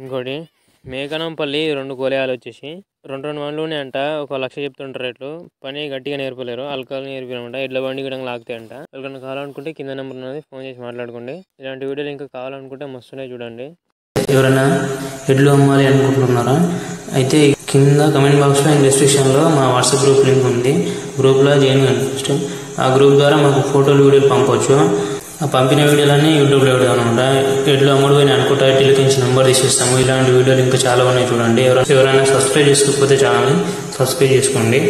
ఇంకోటి మేకనంపల్లి రెండు కోలేయాలు వచ్చేసి. రెండు రెండు మందిలోనే అంట ఒక లక్ష చెప్తుంటారు రేట్లు. పని గట్టిగా నేర్పలేరు అల్కాలు నేర్పినమాట ఎడ్ల బండి కూడా అంట ఎవరికైనా కావాలనుకుంటే కింద నెంబర్ ఉన్నది ఫోన్ చేసి మాట్లాడుకోండి. ఇలాంటి వీడియోలు ఇంకా కావాలనుకుంటే మస్తున్నాయి చూడండి. ఎవరైనా ఎడ్లు అమ్మాలి అనుకుంటున్నారా? అయితే కింద కమెంట్ బాక్స్లో అండ్ డిస్క్రిప్షన్లో మా వాట్సాప్ గ్రూప్ లింక్ ఉంది. గ్రూప్లో జాయిన్ కండి ఫస్ట్ ఆ గ్రూప్ ద్వారా మాకు ఫోటోలు వీడియోలు పంపవచ్చు ఆ పంపిన వీడియోలన్నీ యూట్యూబ్లో పెడదాం అనమాట ఎడ్లు అమ్ముడు పోయిన అనుకుంటా నెంబర్ తీసేస్తాము. ఇలాంటి వీడియోలు ఇంకా చాలా ఉన్నాయి చూడండి. ఎవరైనా ఎవరైనా సబ్స్క్రైబ్ చేసుకోకపోతే ఛానల్ని సబ్స్క్రైబ్ చేసుకోండి.